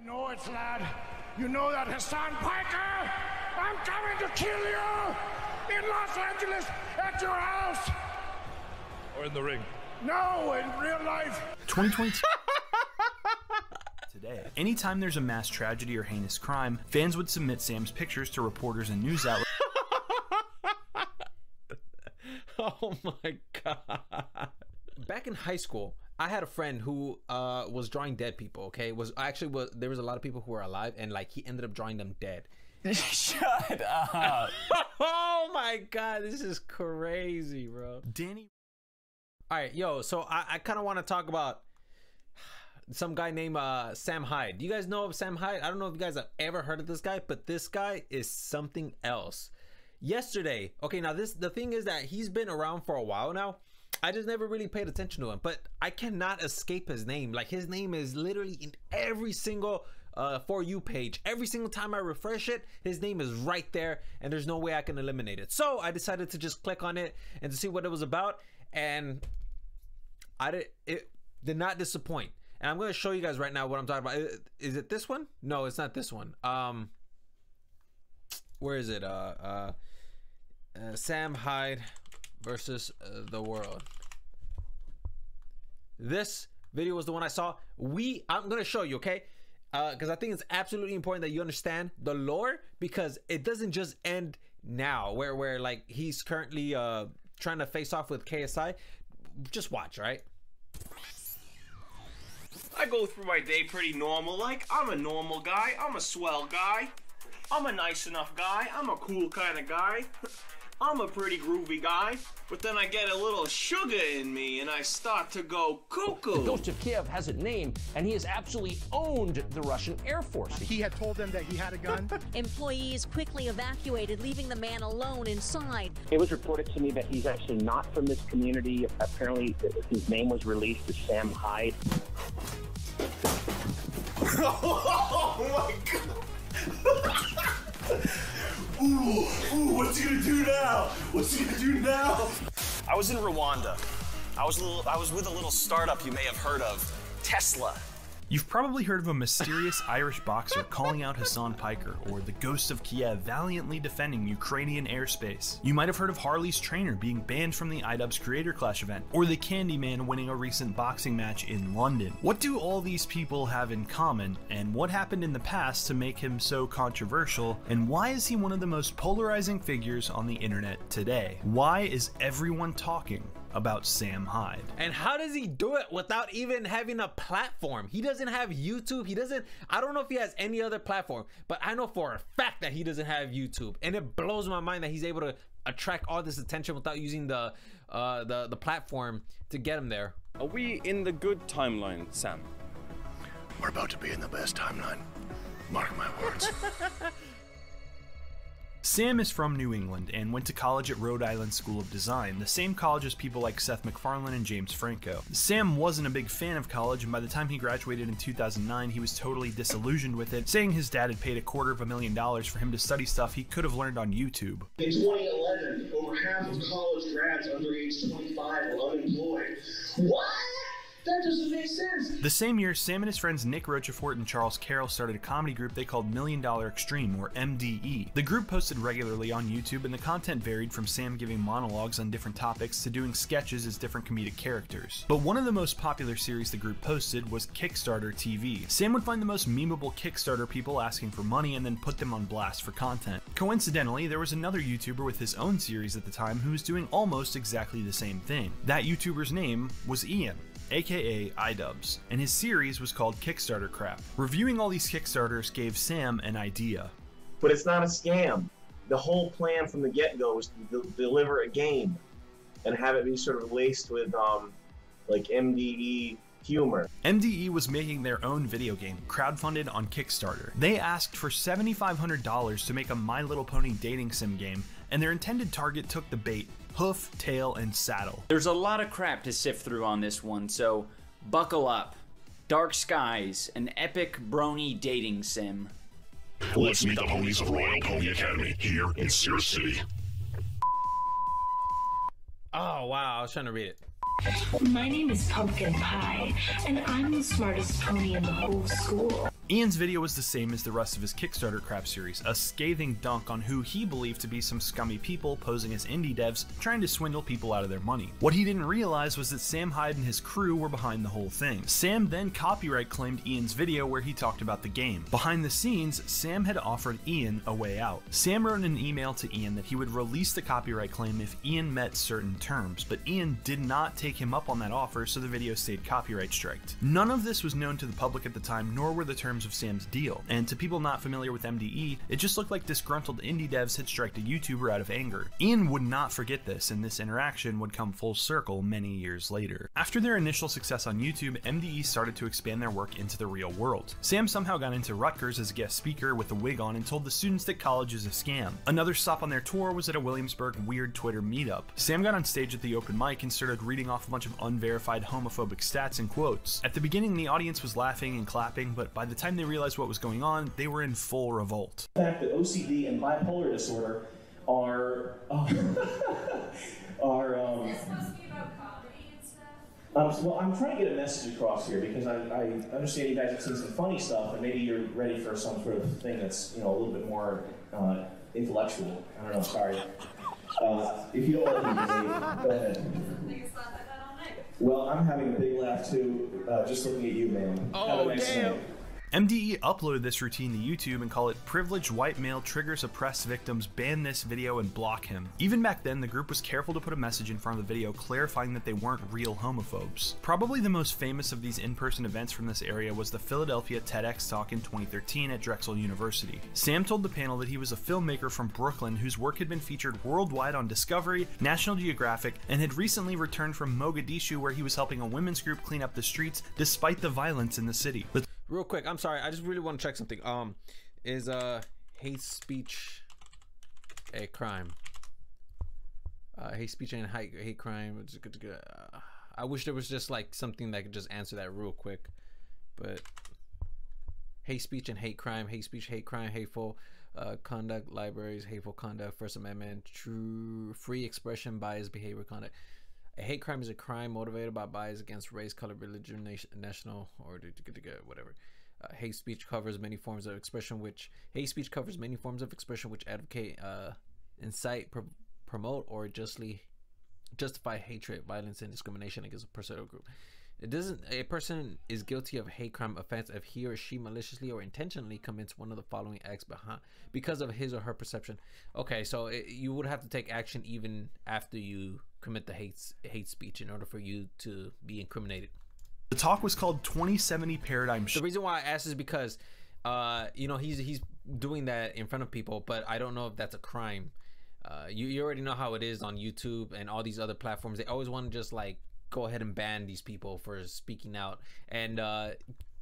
You know it, lad. You know that Hasan Piker. I'm coming to kill you in Los Angeles at your house. Or in the ring. No, in real life. 2022. Today, anytime there's a mass tragedy or heinous crime, fans would submit Sam's pictures to reporters and news outlets. oh my god. Back in high school, I had a friend who uh, was drawing dead people. Okay, was actually was there was a lot of people who were alive, and like he ended up drawing them dead. Shut up. oh my god, this is crazy, bro. Danny. All right, yo. So I, I kind of want to talk about some guy named uh, Sam Hyde. Do you guys know of Sam Hyde? I don't know if you guys have ever heard of this guy, but this guy is something else. Yesterday, okay, now this the thing is that he's been around for a while now. I just never really paid attention to him, but I cannot escape his name. Like his name is literally in every single uh, for you page. Every single time I refresh it, his name is right there, and there's no way I can eliminate it. So I decided to just click on it and to see what it was about, and I did it did not disappoint. And I'm going to show you guys right now what I'm talking about. Is it this one? No, it's not this one. Um, where is it? Uh, uh, uh Sam Hyde versus uh, the world. This video was the one I saw. We, I'm gonna show you, okay? Because uh, I think it's absolutely important that you understand the lore because it doesn't just end now, where where like he's currently uh trying to face off with KSI. Just watch, right? I go through my day pretty normal. Like I'm a normal guy. I'm a swell guy. I'm a nice enough guy. I'm a cool kind of guy. I'm a pretty groovy guy, but then I get a little sugar in me and I start to go cuckoo. The Ghost of Kiev has a name, and he has absolutely owned the Russian Air Force. He had told them that he had a gun. Employees quickly evacuated, leaving the man alone inside. It was reported to me that he's actually not from this community. Apparently, his name was released as Sam Hyde. oh my god! Ooh, ooh, what's he gonna do now? What's he gonna do now? I was in Rwanda. I was little, I was with a little startup you may have heard of, Tesla. You've probably heard of a mysterious Irish boxer calling out Hasan Piker, or the Ghost of Kiev valiantly defending Ukrainian airspace. You might have heard of Harley's trainer being banned from the iDubbbz Creator Clash event, or the Candyman winning a recent boxing match in London. What do all these people have in common, and what happened in the past to make him so controversial, and why is he one of the most polarizing figures on the internet today? Why is everyone talking about Sam Hyde. And how does he do it without even having a platform? He doesn't have YouTube. He doesn't, I don't know if he has any other platform, but I know for a fact that he doesn't have YouTube. And it blows my mind that he's able to attract all this attention without using the uh, the, the platform to get him there. Are we in the good timeline, Sam? We're about to be in the best timeline. Mark my words. Sam is from New England and went to college at Rhode Island School of Design, the same college as people like Seth MacFarlane and James Franco. Sam wasn't a big fan of college, and by the time he graduated in 2009, he was totally disillusioned with it, saying his dad had paid a quarter of a million dollars for him to study stuff he could have learned on YouTube. In 2011, over half of college grads under age 25 were unemployed. What? That doesn't make sense. The same year, Sam and his friends Nick Rochefort and Charles Carroll started a comedy group they called Million Dollar Extreme, or MDE. The group posted regularly on YouTube, and the content varied from Sam giving monologues on different topics to doing sketches as different comedic characters. But one of the most popular series the group posted was Kickstarter TV. Sam would find the most memeable Kickstarter people asking for money and then put them on blast for content. Coincidentally, there was another YouTuber with his own series at the time who was doing almost exactly the same thing. That YouTuber's name was Ian aka iDubbbz, and his series was called Kickstarter Crap. Reviewing all these Kickstarters gave Sam an idea. But it's not a scam. The whole plan from the get-go was to deliver a game and have it be sort of laced with um, like MDE humor. MDE was making their own video game, crowdfunded on Kickstarter. They asked for $7,500 to make a My Little Pony dating sim game, and their intended target took the bait hoof, tail, and saddle. There's a lot of crap to sift through on this one, so buckle up. Dark Skies, an epic brony dating sim. Let's meet the ponies of Royal Pony Academy here in Cirrus City. Oh, wow, I was trying to read it. My name is Pumpkin Pie, and I'm the smartest pony in the whole school. Ian's video was the same as the rest of his Kickstarter crap series, a scathing dunk on who he believed to be some scummy people posing as indie devs trying to swindle people out of their money. What he didn't realize was that Sam Hyde and his crew were behind the whole thing. Sam then copyright claimed Ian's video where he talked about the game. Behind the scenes, Sam had offered Ian a way out. Sam wrote an email to Ian that he would release the copyright claim if Ian met certain terms, but Ian did not take him up on that offer, so the video stayed copyright striked. None of this was known to the public at the time, nor were the terms of Sam's deal, and to people not familiar with MDE, it just looked like disgruntled indie devs had striked a YouTuber out of anger. Ian would not forget this, and this interaction would come full circle many years later. After their initial success on YouTube, MDE started to expand their work into the real world. Sam somehow got into Rutgers as a guest speaker with a wig on and told the students that college is a scam. Another stop on their tour was at a Williamsburg weird Twitter meetup. Sam got on stage at the open mic and started reading off a bunch of unverified homophobic stats and quotes. At the beginning, the audience was laughing and clapping, but by the time they realized what was going on, they were in full revolt. The fact that OCD and bipolar disorder are uh, are um, um, well, I'm trying to get a message across here because I, I understand you guys have seen some funny stuff, and maybe you're ready for some sort of thing that's you know a little bit more uh, intellectual. I don't know. Sorry. Uh, if you don't want to be go ahead. Well, I'm having a big laugh too, uh, just looking at you, man. Have a nice night. MDE uploaded this routine to YouTube and called it Privileged White Male Triggers Oppressed Victims, ban this video and block him. Even back then, the group was careful to put a message in front of the video clarifying that they weren't real homophobes. Probably the most famous of these in person events from this area was the Philadelphia TEDx talk in 2013 at Drexel University. Sam told the panel that he was a filmmaker from Brooklyn whose work had been featured worldwide on Discovery, National Geographic, and had recently returned from Mogadishu where he was helping a women's group clean up the streets despite the violence in the city. The Real quick, I'm sorry. I just really want to check something. Um, is uh hate speech a crime? Uh, hate speech and hate hate crime. Uh, I wish there was just like something that could just answer that real quick, but hate speech and hate crime, hate speech, hate crime, hateful uh, conduct, libraries, hateful conduct, First Amendment, true free expression, bias, behavior, conduct. A hate crime is a crime motivated by bias against race, color, religion, nation, national, or whatever. Uh, hate speech covers many forms of expression, which hate speech covers many forms of expression which advocate, uh, incite, pro- promote, or justly justify hatred, violence, and discrimination against a person or group. It doesn't. A person is guilty of hate crime offense if he or she maliciously or intentionally commits one of the following acts behind because of his or her perception. Okay, so it, you would have to take action even after you commit the hate hate speech in order for you to be incriminated. The talk was called 2070 Paradigm The reason why I asked is because, uh, you know, he's he's doing that in front of people, but I don't know if that's a crime. Uh, you you already know how it is on YouTube and all these other platforms. They always want to just like go ahead and ban these people for speaking out and. Uh,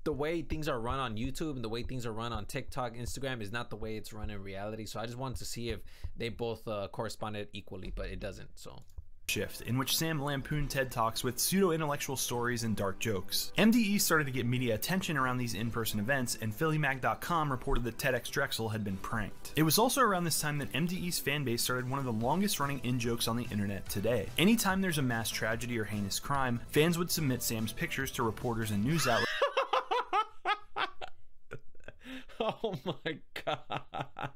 the way things are run on YouTube and the way things are run on TikTok, Instagram is not the way it's run in reality. So I just wanted to see if they both uh, corresponded equally, but it doesn't. So Shift, in which Sam lampooned TED Talks with pseudo intellectual stories and dark jokes. MDE started to get media attention around these in person events, and PhillyMag.com reported that TEDx Drexel had been pranked. It was also around this time that MDE's fanbase started one of the longest running in jokes on the internet today. Anytime there's a mass tragedy or heinous crime, fans would submit Sam's pictures to reporters and news outlets. Oh my god.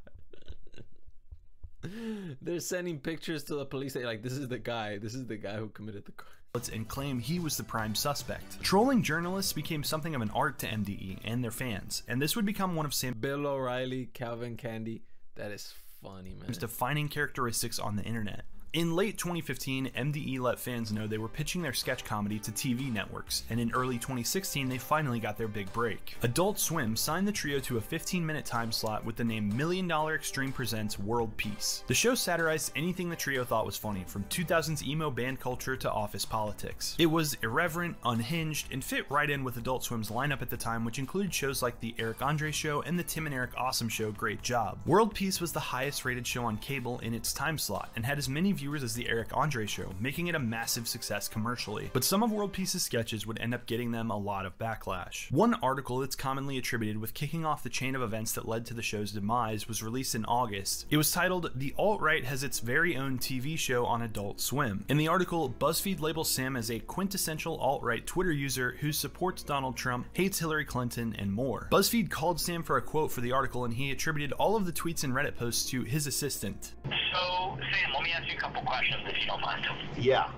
They're sending pictures to the police. They're like, this is the guy. This is the guy who committed the crime. and claim he was the prime suspect. Trolling journalists became something of an art to MDE and their fans, and this would become one of Sam Bill O'Reilly, Calvin Candy. That is funny, man. defining characteristics on the internet. In late 2015, MDE let fans know they were pitching their sketch comedy to TV networks, and in early 2016, they finally got their big break. Adult Swim signed the trio to a 15 minute time slot with the name Million Dollar Extreme Presents World Peace. The show satirized anything the trio thought was funny, from 2000s emo band culture to office politics. It was irreverent, unhinged, and fit right in with Adult Swim's lineup at the time, which included shows like The Eric Andre Show and The Tim and Eric Awesome Show Great Job. World Peace was the highest rated show on cable in its time slot, and had as many viewers as The Eric Andre Show, making it a massive success commercially. But some of World Peace's sketches would end up getting them a lot of backlash. One article that's commonly attributed with kicking off the chain of events that led to the show's demise was released in August. It was titled The Alt Right Has Its Very Own TV Show on Adult Swim. In the article, BuzzFeed labels Sam as a quintessential alt right Twitter user who supports Donald Trump, hates Hillary Clinton, and more. BuzzFeed called Sam for a quote for the article and he attributed all of the tweets and Reddit posts to his assistant. So, Sam, let me ask you a couple questions if you don't mind. Yeah.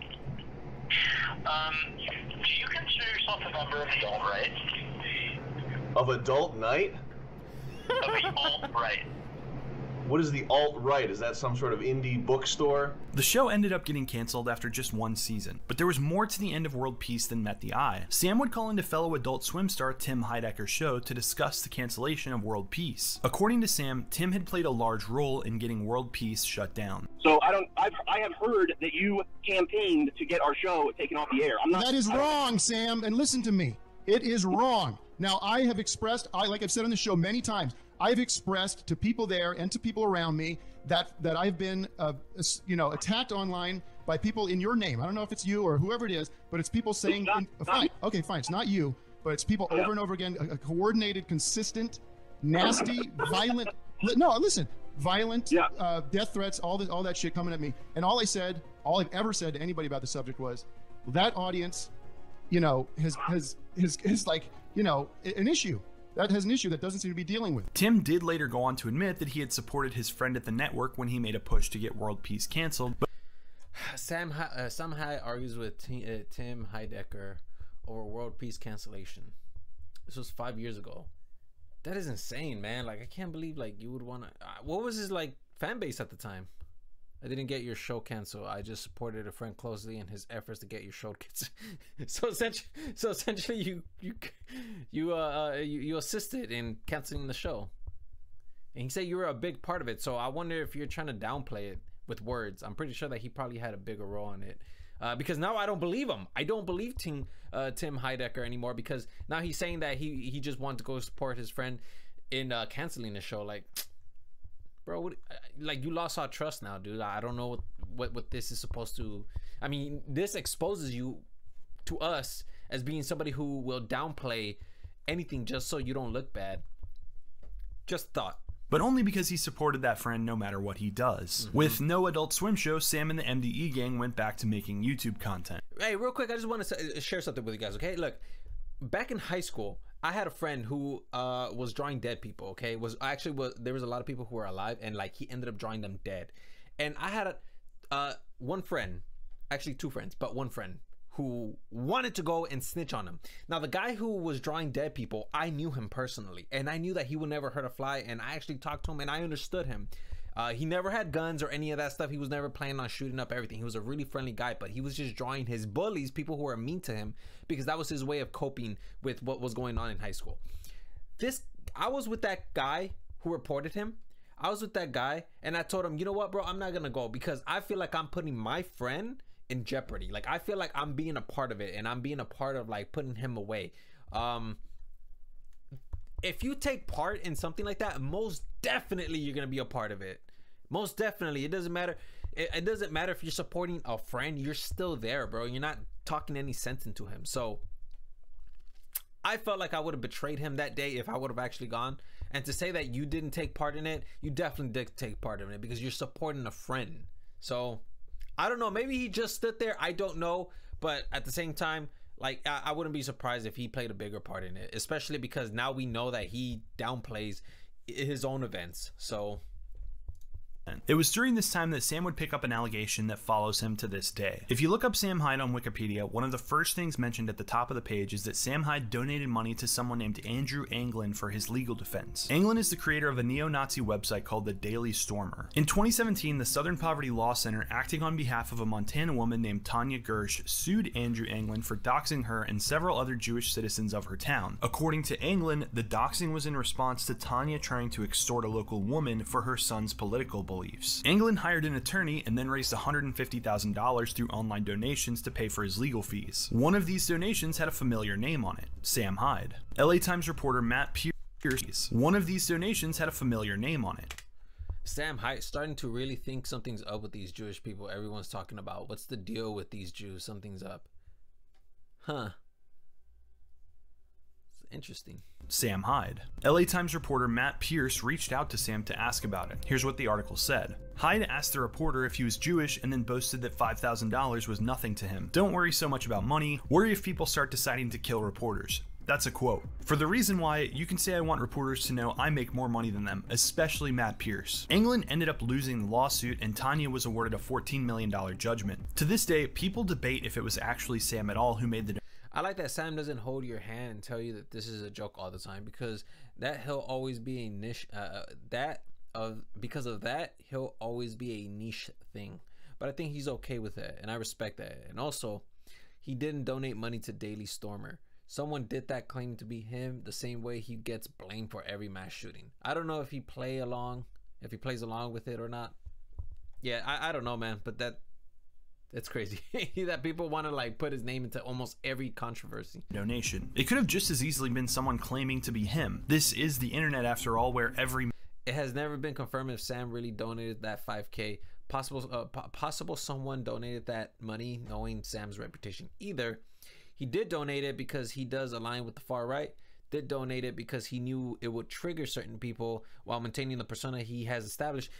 Um, do you consider yourself a member of the alt right? Of Adult Night? Of the alt right? What is the alt right? Is that some sort of indie bookstore? The show ended up getting cancelled after just one season, but there was more to the end of World Peace than met the eye. Sam would call into fellow Adult Swim star Tim Heidecker's show to discuss the cancellation of World Peace. According to Sam, Tim had played a large role in getting World Peace shut down. So I don't. I've, I have heard that you campaigned to get our show taken off the air. I'm not. That is wrong, Sam. And listen to me. It is wrong. Now I have expressed. I like I've said on the show many times. I've expressed to people there and to people around me that that I've been, uh, you know, attacked online by people in your name. I don't know if it's you or whoever it is, but it's people saying, not- in- fine, okay, fine, it's not you, but it's people Yeah. over and over again, a, a coordinated, consistent, nasty, violent. li- No, listen, violent, uh, death threats, all this, all that shit coming at me. And all I said, all I've ever said to anybody about the subject was, that audience, you know, has has has, has like, you know, an issue. That has an issue that doesn't seem to be dealing with. Tim did later go on to admit that he had supported his friend at the network when he made a push to get World Peace canceled, but Sam Hi- uh, Sam High argues with T- uh, Tim Heidecker over world peace cancellation. This was five years ago. That is insane, man. Like I can't believe like you would want to. Uh, what was his like fan base at the time? I didn't get your show canceled. I just supported a friend closely in his efforts to get your show canceled. so essentially, so essentially, you you you uh uh, you, you assisted in canceling the show. And he said you were a big part of it. So I wonder if you're trying to downplay it with words. I'm pretty sure that he probably had a bigger role in it. Uh, because now I don't believe him. I don't believe Tim uh, Tim Heidecker anymore because now he's saying that he he just wanted to go support his friend in uh, canceling the show. Like, bro, what, uh, like you lost our trust now, dude. I don't know what, what what this is supposed to. I mean, this exposes you to us as being somebody who will downplay anything just so you don't look bad. Just thought. but only because he supported that friend no matter what he does. With no Adult Swim show, Sam and the MDE gang went back to making YouTube content. Hey, real quick, I just want to share something with you guys. Okay, look, back in high school, I had a friend who uh, was drawing dead people. Okay, was actually was there was a lot of people who were alive, and like he ended up drawing them dead. And I had a uh, one friend, actually two friends, but one friend who wanted to go and snitch on him. Now, the guy who was drawing dead people, I knew him personally, and I knew that he would never hurt a fly. And I actually talked to him, and I understood him. Uh, he never had guns or any of that stuff. He was never planning on shooting up everything. He was a really friendly guy, but he was just drawing his bullies, people who were mean to him, because that was his way of coping with what was going on in high school. This, I was with that guy who reported him. I was with that guy, and I told him, you know what, bro, I'm not gonna go because I feel like I'm putting my friend in jeopardy. Like I feel like I'm being a part of it, and I'm being a part of like putting him away. Um, if you take part in something like that, most definitely you're gonna be a part of it. Most definitely, it doesn't matter. It, it doesn't matter if you're supporting a friend. You're still there, bro. You're not talking any sense into him. So I felt like I would have betrayed him that day if I would have actually gone. And to say that you didn't take part in it, you definitely did take part in it because you're supporting a friend. So I don't know. Maybe he just stood there. I don't know. But at the same time, like I, I wouldn't be surprised if he played a bigger part in it, especially because now we know that he downplays his own events. So It was during this time that Sam would pick up an allegation that follows him to this day. If you look up Sam Hyde on Wikipedia, one of the first things mentioned at the top of the page is that Sam Hyde donated money to someone named Andrew Anglin for his legal defense. Anglin is the creator of a neo Nazi website called the Daily Stormer. In 2017, the Southern Poverty Law Center, acting on behalf of a Montana woman named Tanya Gersh, sued Andrew Anglin for doxing her and several other Jewish citizens of her town. According to Anglin, the doxing was in response to Tanya trying to extort a local woman for her son's political beliefs. Anglin hired an attorney and then raised $150,000 through online donations to pay for his legal fees. One of these donations had a familiar name on it Sam Hyde. LA Times reporter Matt Pearce. One of these donations had a familiar name on it. Sam Hyde starting to really think something's up with these Jewish people. Everyone's talking about what's the deal with these Jews? Something's up. Huh. Interesting. Sam Hyde. LA Times reporter Matt Pearce reached out to Sam to ask about it. Here's what the article said Hyde asked the reporter if he was Jewish and then boasted that $5,000 was nothing to him. Don't worry so much about money, worry if people start deciding to kill reporters. That's a quote. For the reason why, you can say I want reporters to know I make more money than them, especially Matt Pearce. Anglin ended up losing the lawsuit and Tanya was awarded a $14 million judgment. To this day, people debate if it was actually Sam at all who made the I like that Sam doesn't hold your hand and tell you that this is a joke all the time because that he'll always be a niche. Uh, that of because of that he'll always be a niche thing. But I think he's okay with that, and I respect that. And also, he didn't donate money to Daily Stormer. Someone did that claiming to be him the same way he gets blamed for every mass shooting. I don't know if he play along, if he plays along with it or not. Yeah, I, I don't know, man. But that it's crazy that people want to like put his name into almost every controversy. donation. It could have just as easily been someone claiming to be him. This is the internet after all, where every It has never been confirmed if Sam really donated that 5k. Possible, uh, po- possible someone donated that money knowing Sam's reputation. Either he did donate it because he does align with the far right. Did donate it because he knew it would trigger certain people while maintaining the persona he has established,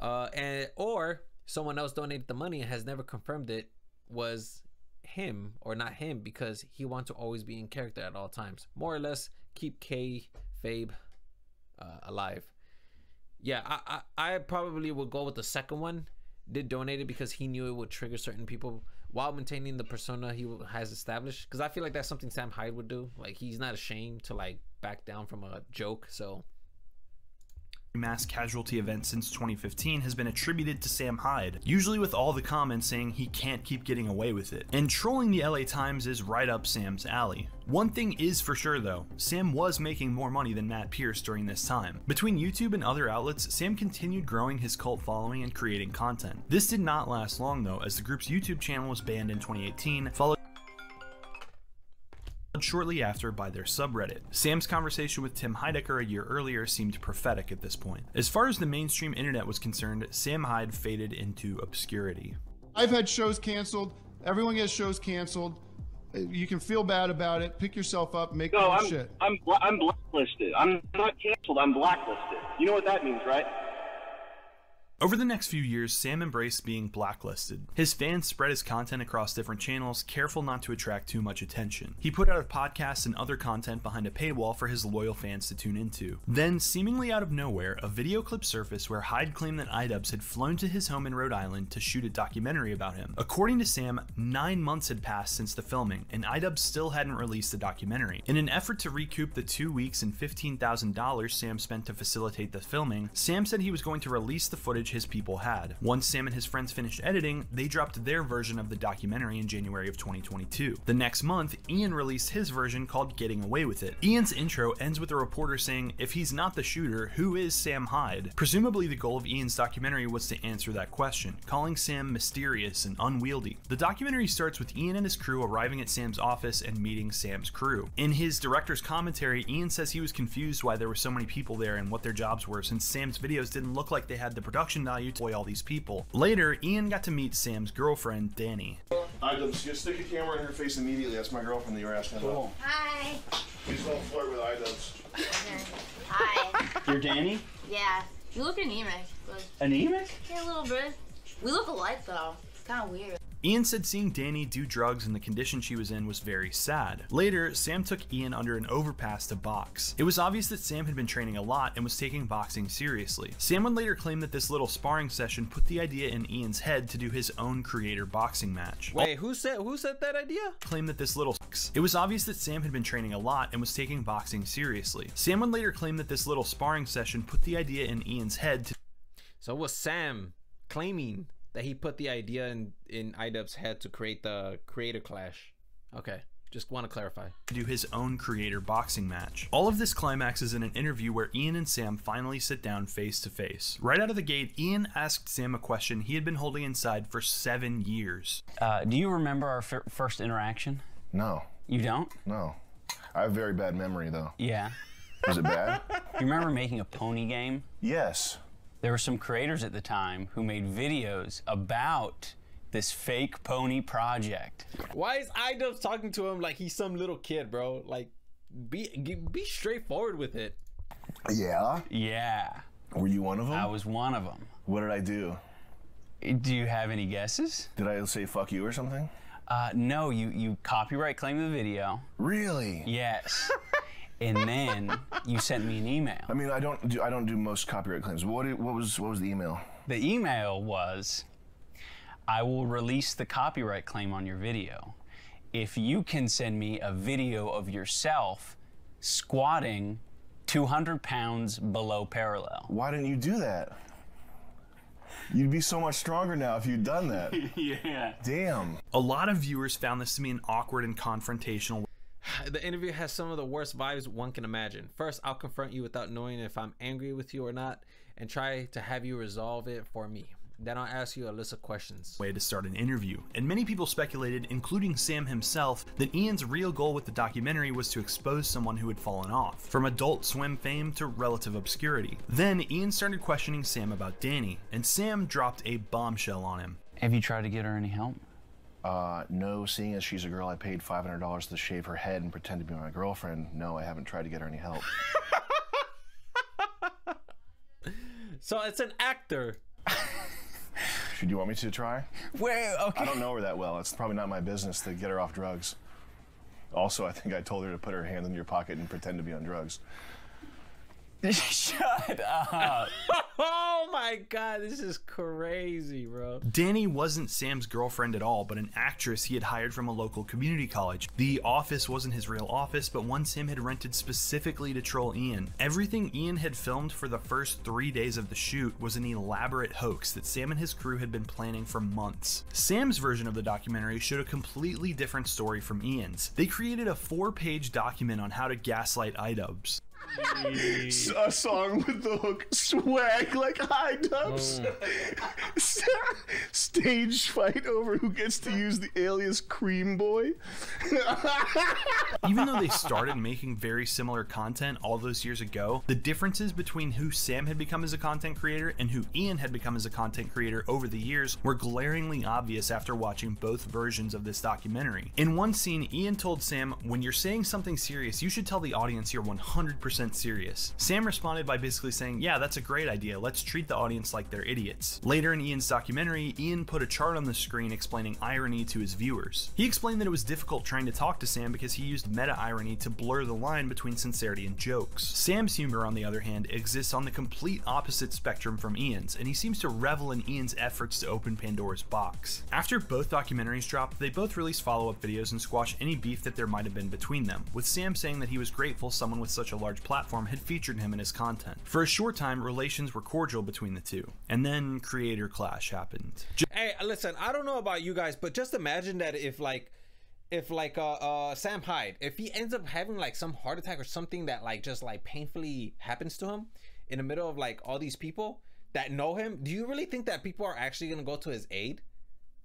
uh, and or someone else donated the money and has never confirmed it was him or not him because he wants to always be in character at all times. More or less, keep K Fabe uh, alive. Yeah, I, I I probably would go with the second one. Did donate it because he knew it would trigger certain people while maintaining the persona he has established. Because I feel like that's something Sam Hyde would do. Like he's not ashamed to like back down from a joke. So mass casualty event since 2015 has been attributed to Sam Hyde, usually with all the comments saying he can't keep getting away with it. And trolling the LA Times is right up Sam's alley. One thing is for sure though, Sam was making more money than Matt Pearce during this time. Between YouTube and other outlets, Sam continued growing his cult following and creating content. This did not last long though, as the group's YouTube channel was banned in 2018, followed shortly after by their subreddit. Sam's conversation with Tim Heidecker a year earlier seemed prophetic at this point. As far as the mainstream internet was concerned, Sam Hyde faded into obscurity. I've had shows canceled. Everyone gets shows canceled. You can feel bad about it. Pick yourself up. Make No, more I'm shit. I'm I'm blacklisted. I'm not canceled. I'm blacklisted. You know what that means, right? Over the next few years, Sam embraced being blacklisted. His fans spread his content across different channels, careful not to attract too much attention. He put out podcasts and other content behind a paywall for his loyal fans to tune into. Then, seemingly out of nowhere, a video clip surfaced where Hyde claimed that iDubbbz had flown to his home in Rhode Island to shoot a documentary about him. According to Sam, nine months had passed since the filming, and iDubbbz still hadn't released the documentary. In an effort to recoup the two weeks and $15,000 Sam spent to facilitate the filming, Sam said he was going to release the footage his people had. Once Sam and his friends finished editing, they dropped their version of the documentary in January of 2022. The next month, Ian released his version called Getting Away with It. Ian's intro ends with a reporter saying, If he's not the shooter, who is Sam Hyde? Presumably, the goal of Ian's documentary was to answer that question, calling Sam mysterious and unwieldy. The documentary starts with Ian and his crew arriving at Sam's office and meeting Sam's crew. In his director's commentary, Ian says he was confused why there were so many people there and what their jobs were since Sam's videos didn't look like they had the production value to all these people. Later, Ian got to meet Sam's girlfriend, Danny. Idubbbz, just stick a camera in her face immediately. That's my girlfriend that you were asking about. Hi. Please don't flirt with Idubbbz. Hi. You're Danny? Yeah. You look anemic. But Anemic? yeah, a little bit. We look alike though. It's kind of weird. Ian said seeing Danny do drugs in the condition she was in was very sad. Later, Sam took Ian under an overpass to box. It was obvious that Sam had been training a lot and was taking boxing seriously. Sam would later claim that this little sparring session put the idea in Ian's head to do his own creator boxing match. Wait, who said who said that idea? Claimed that this little it was obvious that Sam had been training a lot and was taking boxing seriously. Sam would later claim that this little sparring session put the idea in Ian's head to So was Sam claiming that he put the idea in in iDubbbz's head to create the creator clash? Okay, just want to clarify. do his own creator boxing match. All of this climaxes in an interview where Ian and Sam finally sit down face to face. Right out of the gate, Ian asked Sam a question he had been holding inside for seven years. Uh, do you remember our fir- first interaction? No. You don't? No. I have very bad memory, though. Yeah. Was it bad? You remember making a pony game? Yes. There were some creators at the time who made videos about this fake pony project. Why is iDubbbz talking to him like he's some little kid, bro? Like, be be straightforward with it. Yeah. Yeah. Were you one of them? I was one of them. What did I do? Do you have any guesses? Did I say fuck you or something? Uh, no, you you copyright claim the video. Really? Yes. and then you sent me an email. I mean, I don't do I don't do most copyright claims. What did- what was what was the email? The email was, I will release the copyright claim on your video if you can send me a video of yourself squatting 200 pounds below parallel. Why didn't you do that? You'd be so much stronger now if you'd done that. yeah. Damn. A lot of viewers found this to be an awkward and confrontational. The interview has some of the worst vibes one can imagine. First, I'll confront you without knowing if I'm angry with you or not and try to have you resolve it for me. Then I'll ask you a list of questions. way to start an interview, and many people speculated, including Sam himself, that Ian's real goal with the documentary was to expose someone who had fallen off, from adult swim fame to relative obscurity. Then Ian started questioning Sam about Danny, and Sam dropped a bombshell on him. Have you tried to get her any help? Uh, no, seeing as she's a girl I paid $500 to shave her head and pretend to be my girlfriend, no, I haven't tried to get her any help. So it's an actor. Should you want me to try? Wait, okay. I don't know her that well. It's probably not my business to get her off drugs. Also, I think I told her to put her hand in your pocket and pretend to be on drugs. Shut up. oh my god, this is crazy, bro. Danny wasn't Sam's girlfriend at all, but an actress he had hired from a local community college. The office wasn't his real office, but one Sam had rented specifically to troll Ian. Everything Ian had filmed for the first three days of the shoot was an elaborate hoax that Sam and his crew had been planning for months. Sam's version of the documentary showed a completely different story from Ian's. They created a four page document on how to gaslight iDubbbz. A song with the hook swag like high dubs. Hmm. Stage fight over who gets to use the alias Cream Boy. Even though they started making very similar content all those years ago, the differences between who Sam had become as a content creator and who Ian had become as a content creator over the years were glaringly obvious after watching both versions of this documentary. In one scene, Ian told Sam, When you're saying something serious, you should tell the audience you're 100% serious. Sam responded by basically saying, Yeah, that's a great idea. Let's treat the audience like they're idiots. Later in Ian's documentary, Ian put a chart on the screen explaining irony to his viewers. He explained that it was difficult trying to talk to Sam because he used meta irony to blur the line between sincerity and jokes. Sam's humor, on the other hand, exists on the complete opposite spectrum from Ian's, and he seems to revel in Ian's efforts to open Pandora's box. After both documentaries dropped, they both released follow up videos and squash any beef that there might have been between them, with Sam saying that he was grateful someone with such a large platform had featured him in his content. For a short time, relations were cordial between the two, and then creator clash happened. Hey, listen, I don't know about you guys, but just imagine that if like if like uh, uh Sam Hyde, if he ends up having like some heart attack or something that like just like painfully happens to him in the middle of like all these people that know him, do you really think that people are actually gonna go to his aid?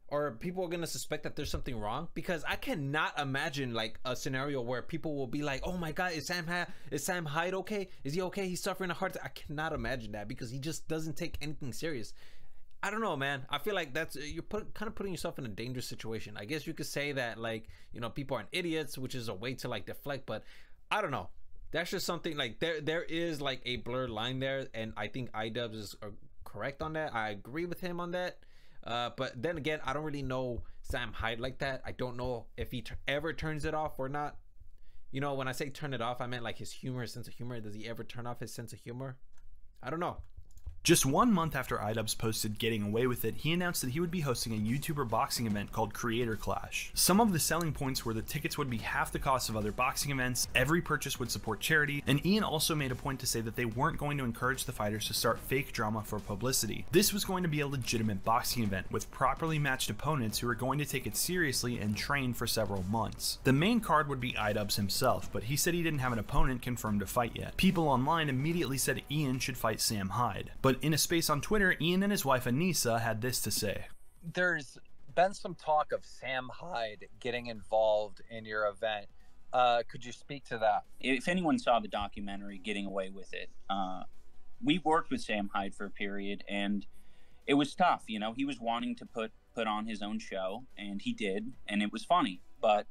Or people are gonna suspect that there's something wrong? Because I cannot imagine like a scenario where people will be like, "Oh my God, is Sam ha- is Sam Hyde okay? Is he okay? He's suffering a heart attack." I cannot imagine that because he just doesn't take anything serious. I don't know, man. I feel like that's you're put, kind of putting yourself in a dangerous situation. I guess you could say that like you know people aren't idiots, which is a way to like deflect. But I don't know. That's just something like there there is like a blurred line there, and I think iDubbbz is uh, correct on that. I agree with him on that. Uh, but then again, I don't really know Sam Hyde like that. I don't know if he ever turns it off or not. You know, when I say turn it off, I meant like his humor, his sense of humor. Does he ever turn off his sense of humor? I don't know. Just one month after iDubbbz posted Getting Away With It, he announced that he would be hosting a YouTuber boxing event called Creator Clash. Some of the selling points were the tickets would be half the cost of other boxing events, every purchase would support charity, and Ian also made a point to say that they weren't going to encourage the fighters to start fake drama for publicity. This was going to be a legitimate boxing event with properly matched opponents who were going to take it seriously and train for several months. The main card would be iDubbbz himself, but he said he didn't have an opponent confirmed to fight yet. People online immediately said Ian should fight Sam Hyde, but in a space on Twitter, Ian and his wife Anisa had this to say. There's been some talk of Sam Hyde getting involved in your event. Uh, could you speak to that? If anyone saw the documentary Getting Away with It, uh, we worked with Sam Hyde for a period, and it was tough. You know, he was wanting to put put on his own show, and he did, and it was funny. But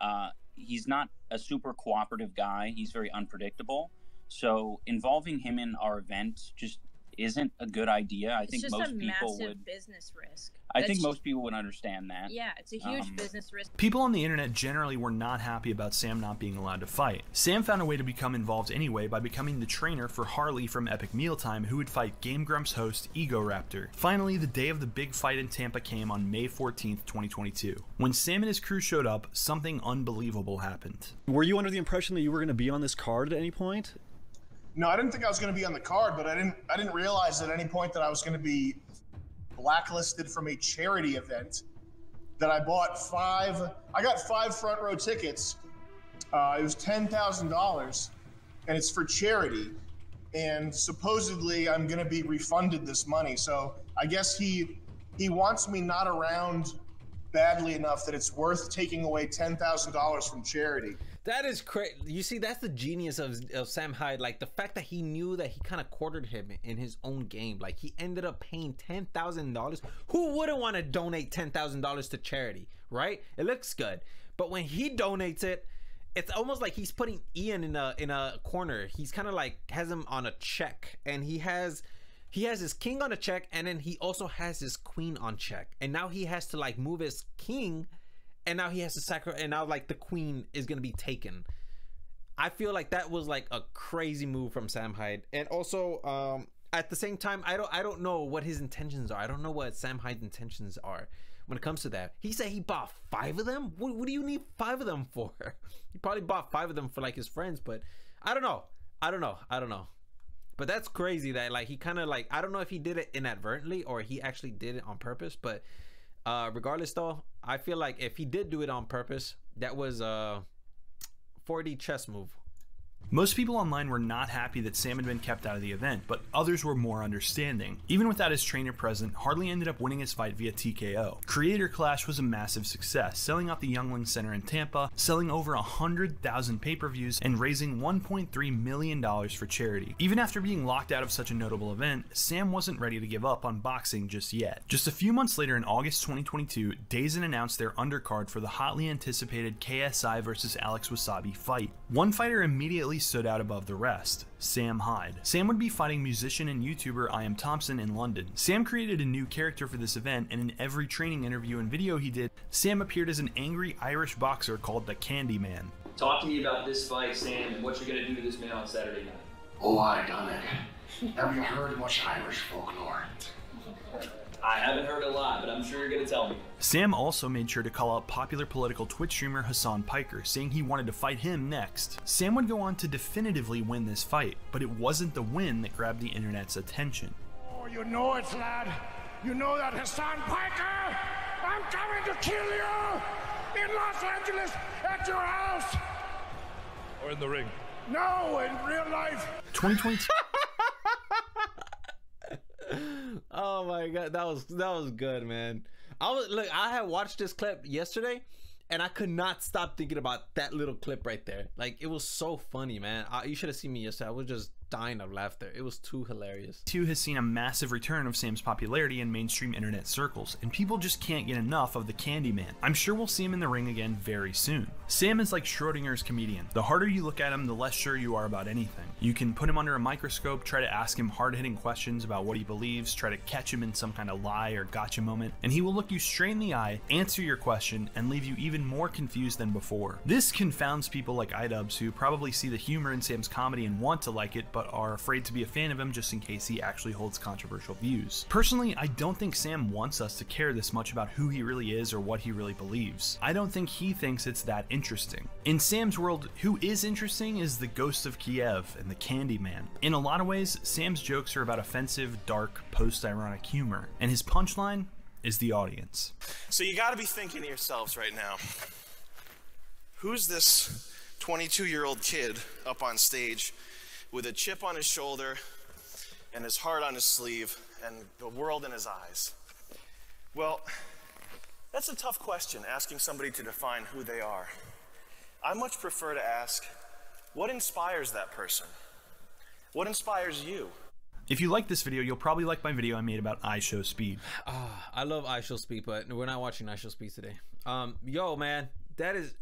uh, he's not a super cooperative guy. He's very unpredictable. So involving him in our event just isn't a good idea. I It's think just most a people massive would. business risk. I think That's- most people would understand that. Yeah, it's a huge Um, business risk. People on the internet generally were not happy about Sam not being allowed to fight. Sam found a way to become involved anyway by becoming the trainer for Harley from Epic Mealtime, who would fight Game Grumps host Egoraptor. Finally, the day of the big fight in Tampa came on May 14th, 2022. When Sam and his crew showed up, something unbelievable happened. Were you under the impression that you were going to be on this card at any point? No, I didn't think I was going to be on the card, but I didn't I didn't realize at any point that I was going to be blacklisted from a charity event. That I bought five. I got five front row tickets. Uh, it was ten thousand dollars, and it's for charity. And supposedly, I'm going to be refunded this money. So I guess he he wants me not around badly enough that it's worth taking away ten thousand dollars from charity. That is crazy. You see, that's the genius of, of Sam Hyde. Like the fact that he knew that he kind of quartered him in his own game. Like he ended up paying ten thousand dollars. Who wouldn't want to donate ten thousand dollars to charity, right? It looks good, but when he donates it, it's almost like he's putting Ian in a in a corner. He's kind of like has him on a check, and he has he has his king on a check, and then he also has his queen on check, and now he has to like move his king and now he has to sacrifice and now like the queen is gonna be taken. I feel like that was like a crazy move from sam hyde. And also um at the same time i don't i don't know what his intentions are. I don't know what sam hyde's intentions are when it comes to that. He said he bought five of them? What, what do you need five of them for? He probably bought five of them for like his friends but i don't know. I don't know. I don't know. But that's crazy that like he kind of like i don't know if he did it inadvertently or he actually did it on purpose but uh regardless though i feel like if he did do it on purpose that was a 4d chess move Most people online were not happy that Sam had been kept out of the event, but others were more understanding. Even without his trainer present, Harley ended up winning his fight via TKO. Creator Clash was a massive success, selling out the Yuengling Center in Tampa, selling over 100,000 pay per views, and raising $1.3 million for charity. Even after being locked out of such a notable event, Sam wasn't ready to give up on boxing just yet. Just a few months later in August 2022, DAZN announced their undercard for the hotly anticipated KSI vs. Alex Wassabi fight. One fighter immediately stood out above the rest. Sam Hyde. Sam would be fighting musician and YouTuber I Am Thompson in London. Sam created a new character for this event, and in every training interview and video he did, Sam appeared as an angry Irish boxer called the Candy Man. Talk to me about this fight, Sam, and what you're gonna do to this man on Saturday night. Oh, I done it. Have you heard much Irish folklore? I haven't heard a lot, but I'm sure you're gonna tell me. Sam also made sure to call out popular political Twitch streamer Hasan Piker, saying he wanted to fight him next. Sam would go on to definitively win this fight, but it wasn't the win that grabbed the internet's attention. Oh, you know it, lad. You know that Hasan Piker. I'm coming to kill you in Los Angeles at your house. Or in the ring. No, in real life. 2022. oh my god, that was that was good, man. I was look, I had watched this clip yesterday, and I could not stop thinking about that little clip right there. Like it was so funny, man. I, you should have seen me yesterday. I was just dying of laughter. It was too hilarious. 2 has seen a massive return of Sam's popularity in mainstream internet circles, and people just can't get enough of the Candyman. I'm sure we'll see him in the ring again very soon. Sam is like Schrodinger's comedian. The harder you look at him, the less sure you are about anything. You can put him under a microscope, try to ask him hard hitting questions about what he believes, try to catch him in some kind of lie or gotcha moment, and he will look you straight in the eye, answer your question, and leave you even more confused than before. This confounds people like iDubbbz who probably see the humor in Sam's comedy and want to like it, but are afraid to be a fan of him just in case he actually holds controversial views. Personally, I don't think Sam wants us to care this much about who he really is or what he really believes. I don't think he thinks it's that interesting. In Sam's world, who is interesting is the Ghost of Kiev and the Candyman. In a lot of ways, Sam's jokes are about offensive, dark, post-ironic humor, and his punchline is the audience. So you got to be thinking to yourselves right now who's this 22 year old kid up on stage with a chip on his shoulder and his heart on his sleeve and the world in his eyes? Well, that's a tough question, asking somebody to define who they are. I much prefer to ask what inspires that person? What inspires you? If you like this video, you'll probably like my video I made about iShow Speed. Ah, I love I Show Speed, but we're not watching I Show Speed today. Um, yo, man, that is.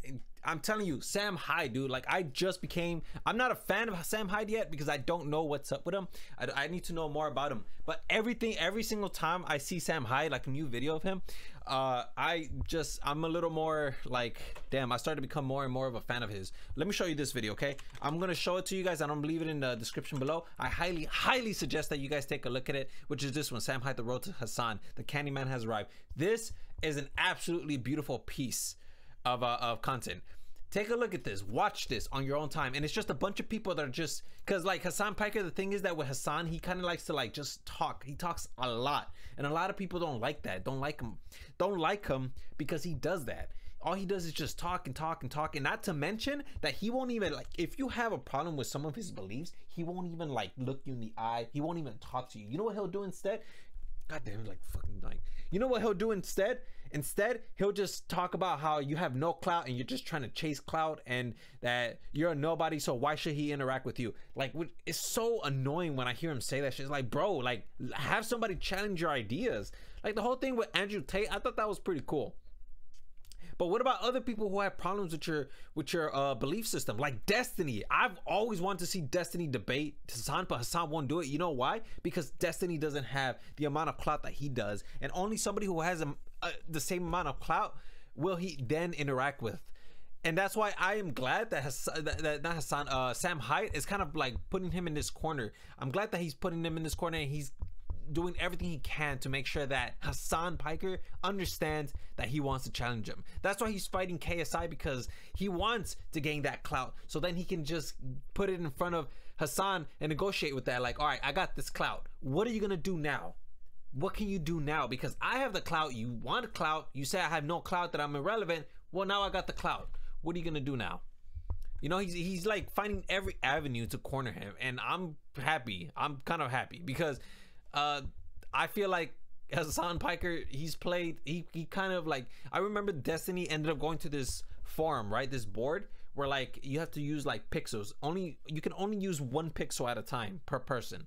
I'm telling you, Sam Hyde, dude. Like, I just became. I'm not a fan of Sam Hyde yet because I don't know what's up with him. I, I need to know more about him. But everything, every single time I see Sam Hyde, like a new video of him, uh, I just, I'm a little more like, damn. I started to become more and more of a fan of his. Let me show you this video, okay? I'm gonna show it to you guys. I don't leave it in the description below. I highly, highly suggest that you guys take a look at it, which is this one, Sam Hyde, The Road to Hasan. The Candyman has arrived. This is an absolutely beautiful piece of uh, of content. Take a look at this. Watch this on your own time. And it's just a bunch of people that are just because like Hasan Piker, the thing is that with Hasan, he kind of likes to like just talk. He talks a lot. And a lot of people don't like that. Don't like him. Don't like him because he does that. All he does is just talk and talk and talk. And not to mention that he won't even like if you have a problem with some of his beliefs, he won't even like look you in the eye. He won't even talk to you. You know what he'll do instead? God damn it, like fucking like. You know what he'll do instead? Instead, he'll just talk about how you have no clout and you're just trying to chase clout and that you're a nobody. So why should he interact with you? Like, it's so annoying when I hear him say that shit. It's like, bro, like, have somebody challenge your ideas. Like the whole thing with Andrew Tate, I thought that was pretty cool. But what about other people who have problems with your with your uh, belief system, like Destiny? I've always wanted to see Destiny debate Hasan, but Hasan won't do it. You know why? Because Destiny doesn't have the amount of clout that he does, and only somebody who has a, a, the same amount of clout will he then interact with. And that's why I am glad that Hasan, that, that not Hasan, uh, Sam Hyde is kind of like putting him in this corner. I'm glad that he's putting him in this corner and he's doing everything he can to make sure that Hasan Piker understands that he wants to challenge him. That's why he's fighting KSI because he wants to gain that clout. So then he can just put it in front of Hasan and negotiate with that. Like, all right, I got this clout. What are you gonna do now? What can you do now? Because I have the clout. You want clout. You say I have no clout that I'm irrelevant. Well, now I got the clout. What are you gonna do now? You know, he's he's like finding every avenue to corner him, and I'm happy. I'm kind of happy because uh, I feel like Hasan Piker, he's played. He he kind of like I remember Destiny ended up going to this forum, right? This board where like you have to use like pixels. Only you can only use one pixel at a time per person.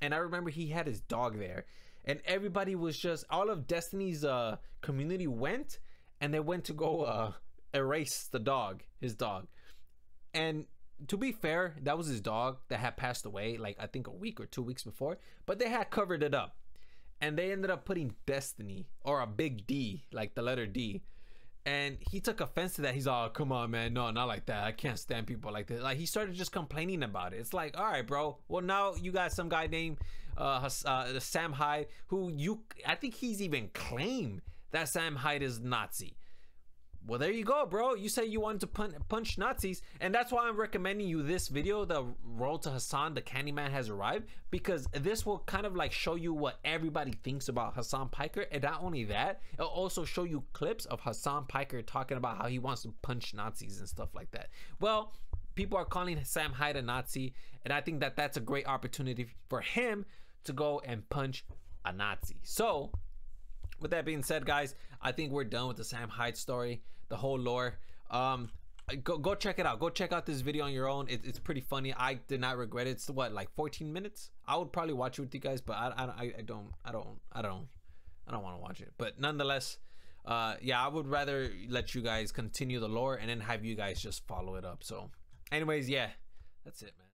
And I remember he had his dog there, and everybody was just all of Destiny's uh community went, and they went to go uh erase the dog, his dog, and to be fair, that was his dog that had passed away, like I think a week or two weeks before, but they had covered it up. And they ended up putting Destiny or a big D, like the letter D. And he took offense to that. He's all, come on, man. No, not like that. I can't stand people like this. Like, he started just complaining about it. It's like, all right, bro. Well, now you got some guy named uh, uh, Sam Hyde, who you, I think he's even claimed that Sam Hyde is Nazi. Well, there you go, bro. You say you wanted to punch, punch Nazis, and that's why I'm recommending you this video, The Road to Hasan, the Candyman has arrived, because this will kind of like show you what everybody thinks about Hasan Piker, and not only that, it'll also show you clips of Hasan Piker talking about how he wants to punch Nazis and stuff like that. Well, people are calling Sam Hyde a Nazi, and I think that that's a great opportunity for him to go and punch a Nazi. So, with that being said, guys, I think we're done with the Sam Hyde story, the whole lore. Um, go go check it out. Go check out this video on your own. It, it's pretty funny. I did not regret it. It's what like 14 minutes. I would probably watch it with you guys, but I I, I don't I don't I don't I don't want to watch it. But nonetheless, uh, yeah, I would rather let you guys continue the lore and then have you guys just follow it up. So, anyways, yeah, that's it, man.